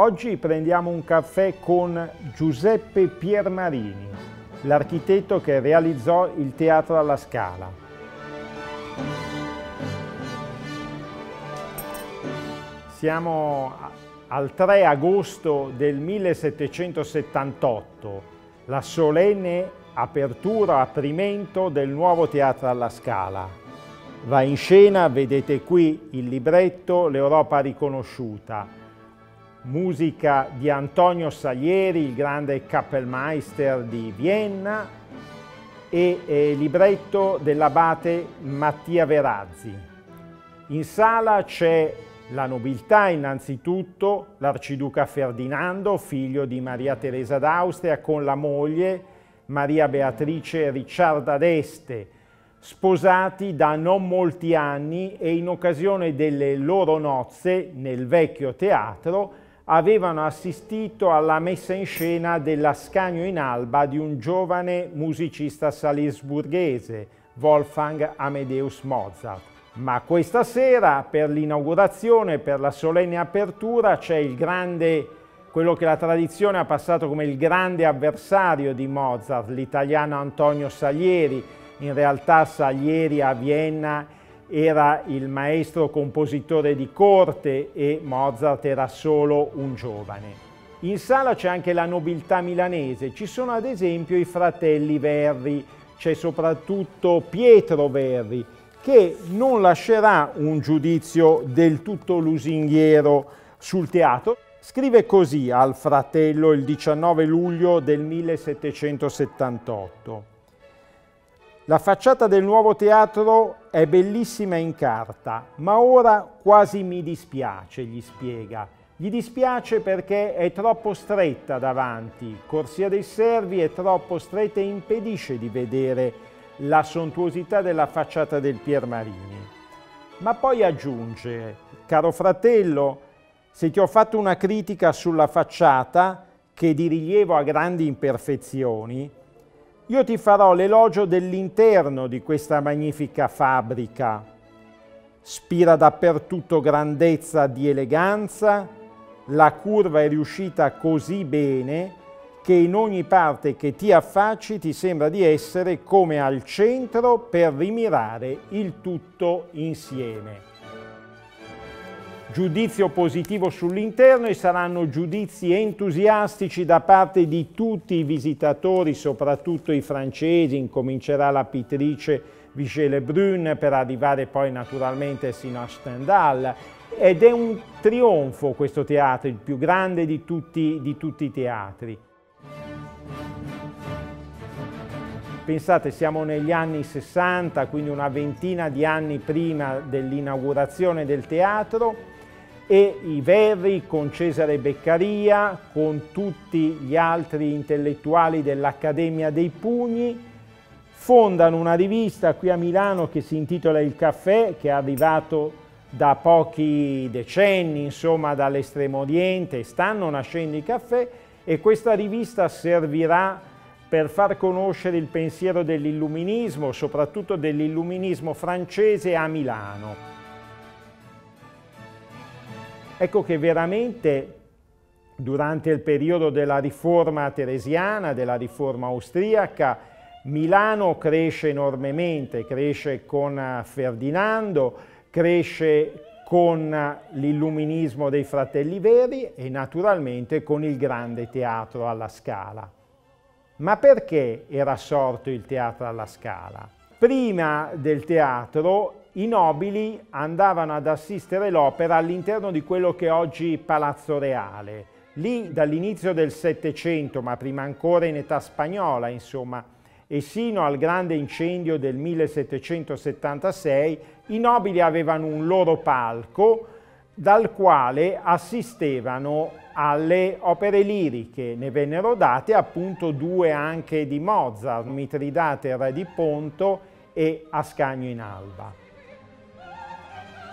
Oggi prendiamo un caffè con Giuseppe Piermarini, l'architetto che realizzò il Teatro alla Scala. Siamo al 3 agosto del 1778, la solenne apertura, aprimento del nuovo Teatro alla Scala. Va in scena, vedete qui il libretto, l'Europa riconosciuta. Musica di Antonio Salieri, il grande Kapellmeister di Vienna, e eh, libretto dell'abate Mattia Verazzi. In sala c'è la nobiltà innanzitutto, l'arciduca Ferdinando, figlio di Maria Teresa d'Austria, con la moglie Maria Beatrice Ricciarda d'Este, sposati da non molti anni e in occasione delle loro nozze nel vecchio teatro avevano assistito alla messa in scena dell'Ascanio in alba di un giovane musicista salisburghese, Wolfgang Amadeus Mozart. Ma questa sera, per l'inaugurazione, per la solenne apertura, c'è il grande quello che la tradizione ha passato come il grande avversario di Mozart, l'italiano Antonio Salieri. In realtà Salieri a Vienna era il maestro compositore di corte e Mozart era solo un giovane. In sala c'è anche la nobiltà milanese, ci sono ad esempio i fratelli Verri, c'è soprattutto Pietro Verri, che non lascerà un giudizio del tutto lusinghiero sul teatro. Scrive così al fratello il 19 luglio del 1778. La facciata del nuovo teatro è bellissima in carta, ma ora quasi mi dispiace, gli spiega. Gli dispiace perché è troppo stretta davanti, corsia dei servi è troppo stretta e impedisce di vedere la sontuosità della facciata del Piermarini. Ma poi aggiunge, caro fratello, se ti ho fatto una critica sulla facciata, che di rilievo ha grandi imperfezioni, io ti farò l'elogio dell'interno di questa magnifica fabbrica. Spira dappertutto grandezza di eleganza, la curva è riuscita così bene che in ogni parte che ti affacci ti sembra di essere come al centro per rimirare il tutto insieme giudizio positivo sull'interno e saranno giudizi entusiastici da parte di tutti i visitatori, soprattutto i francesi, incomincerà la pittrice Michele Brun per arrivare poi naturalmente sino a Stendhal. Ed è un trionfo questo teatro, il più grande di tutti, di tutti i teatri. Pensate, siamo negli anni 60, quindi una ventina di anni prima dell'inaugurazione del teatro e i Verri con Cesare Beccaria, con tutti gli altri intellettuali dell'Accademia dei Pugni, fondano una rivista qui a Milano che si intitola Il Caffè, che è arrivato da pochi decenni, insomma dall'estremo oriente, stanno nascendo i caffè e questa rivista servirà per far conoscere il pensiero dell'illuminismo, soprattutto dell'illuminismo francese a Milano. Ecco che veramente durante il periodo della riforma teresiana, della riforma austriaca, Milano cresce enormemente, cresce con Ferdinando, cresce con l'illuminismo dei fratelli veri e naturalmente con il grande teatro alla Scala. Ma perché era sorto il teatro alla Scala? Prima del teatro i nobili andavano ad assistere l'opera all'interno di quello che è oggi Palazzo Reale. Lì dall'inizio del Settecento, ma prima ancora in età spagnola, insomma, e sino al grande incendio del 1776, i nobili avevano un loro palco dal quale assistevano alle opere liriche. Ne vennero date appunto due anche di Mozart, Mitridate Re di Ponto e Ascanio in Alba.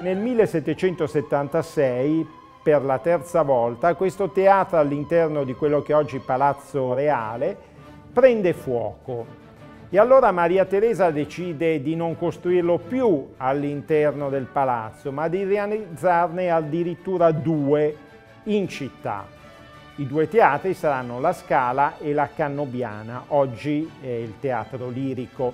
Nel 1776, per la terza volta, questo teatro all'interno di quello che oggi è Palazzo Reale prende fuoco. E allora Maria Teresa decide di non costruirlo più all'interno del palazzo, ma di realizzarne addirittura due in città. I due teatri saranno la Scala e la Cannobiana, oggi è il teatro lirico.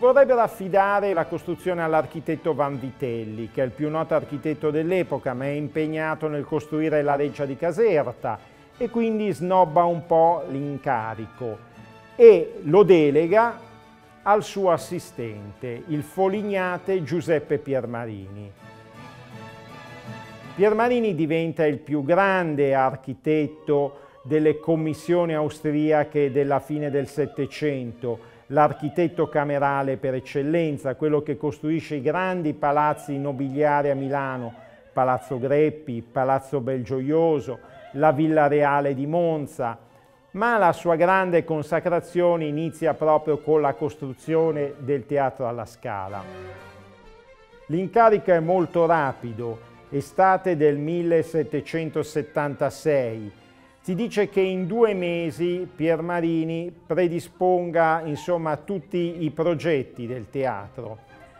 Vorrebbero affidare la costruzione all'architetto Vanvitelli, che è il più noto architetto dell'epoca, ma è impegnato nel costruire la Reggia di Caserta e quindi snobba un po' l'incarico e lo delega al suo assistente, il folignate Giuseppe Piermarini. Piermarini diventa il più grande architetto delle commissioni austriache della fine del Settecento, l'architetto camerale per eccellenza, quello che costruisce i grandi palazzi nobiliari a Milano, Palazzo Greppi, Palazzo Belgioioso, la Villa Reale di Monza, ma la sua grande consacrazione inizia proprio con la costruzione del Teatro alla Scala. L'incarico è molto rapido, estate del 1776. Si dice che in due mesi Pier Marini predisponga insomma tutti i progetti del teatro,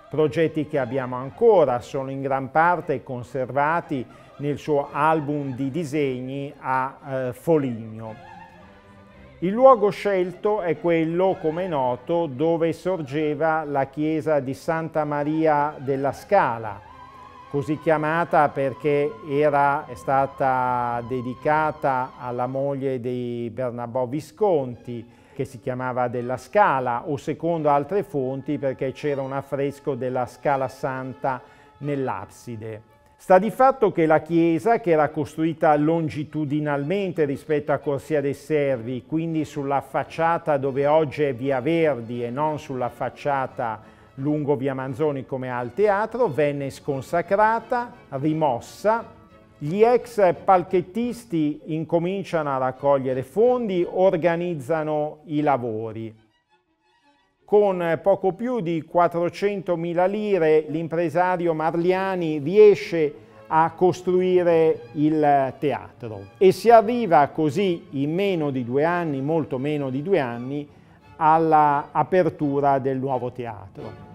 progetti che abbiamo ancora, sono in gran parte conservati nel suo album di disegni a eh, Foligno. Il luogo scelto è quello, come è noto, dove sorgeva la chiesa di Santa Maria della Scala, così chiamata perché era stata dedicata alla moglie di Bernabò Visconti, che si chiamava della Scala, o secondo altre fonti perché c'era un affresco della Scala Santa nell'abside. Sta di fatto che la chiesa, che era costruita longitudinalmente rispetto a Corsia dei Servi, quindi sulla facciata dove oggi è Via Verdi e non sulla facciata lungo Via Manzoni come al teatro, venne sconsacrata, rimossa. Gli ex palchettisti incominciano a raccogliere fondi, organizzano i lavori con poco più di 400.000 lire l'impresario Marliani riesce a costruire il teatro e si arriva così in meno di due anni, molto meno di due anni, all'apertura del nuovo teatro.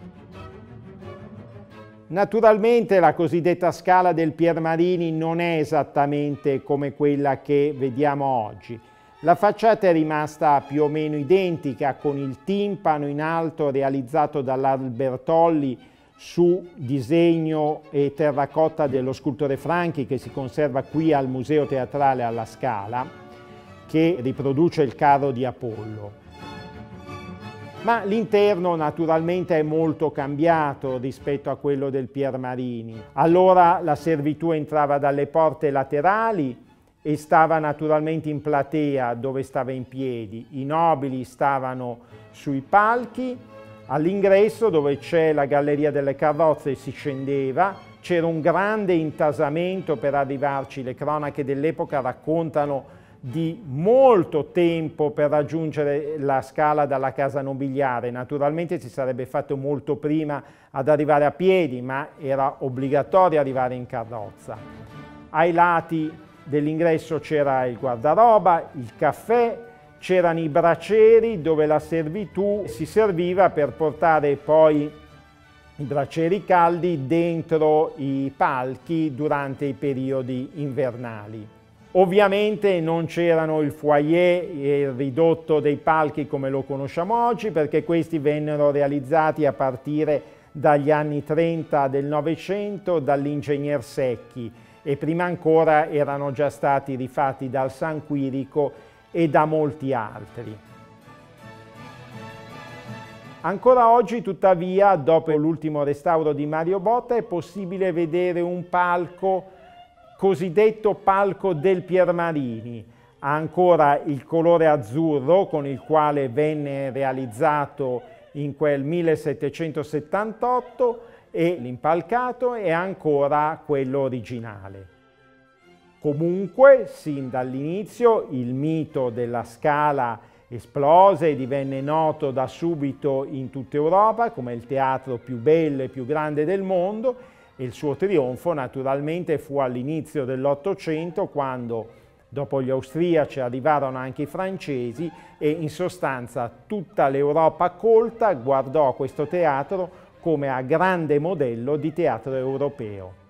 Naturalmente la cosiddetta scala del Piermarini non è esattamente come quella che vediamo oggi, la facciata è rimasta più o meno identica con il timpano in alto realizzato dall'Albertolli su disegno e terracotta dello scultore Franchi che si conserva qui al Museo Teatrale alla Scala che riproduce il carro di Apollo. Ma l'interno naturalmente è molto cambiato rispetto a quello del Piermarini. Allora la servitù entrava dalle porte laterali e stava naturalmente in platea dove stava in piedi. I nobili stavano sui palchi, all'ingresso dove c'è la galleria delle carrozze si scendeva, c'era un grande intasamento per arrivarci, le cronache dell'epoca raccontano di molto tempo per raggiungere la scala dalla casa nobiliare. Naturalmente si sarebbe fatto molto prima ad arrivare a piedi, ma era obbligatorio arrivare in carrozza. Ai lati dell'ingresso c'era il guardaroba, il caffè, c'erano i braccieri dove la servitù si serviva per portare poi i braccieri caldi dentro i palchi durante i periodi invernali. Ovviamente non c'erano il foyer e il ridotto dei palchi come lo conosciamo oggi perché questi vennero realizzati a partire dagli anni 30 del Novecento dall'ingegner Secchi e prima ancora erano già stati rifatti dal San Quirico e da molti altri. Ancora oggi, tuttavia, dopo l'ultimo restauro di Mario Botta, è possibile vedere un palco, cosiddetto palco del Piermarini. Ha ancora il colore azzurro con il quale venne realizzato in quel 1778 e l'impalcato è ancora quello originale. Comunque, sin dall'inizio, il mito della scala esplose e divenne noto da subito in tutta Europa come il teatro più bello e più grande del mondo il suo trionfo naturalmente fu all'inizio dell'Ottocento quando dopo gli austriaci arrivarono anche i francesi e in sostanza tutta l'Europa colta guardò questo teatro come a grande modello di teatro europeo.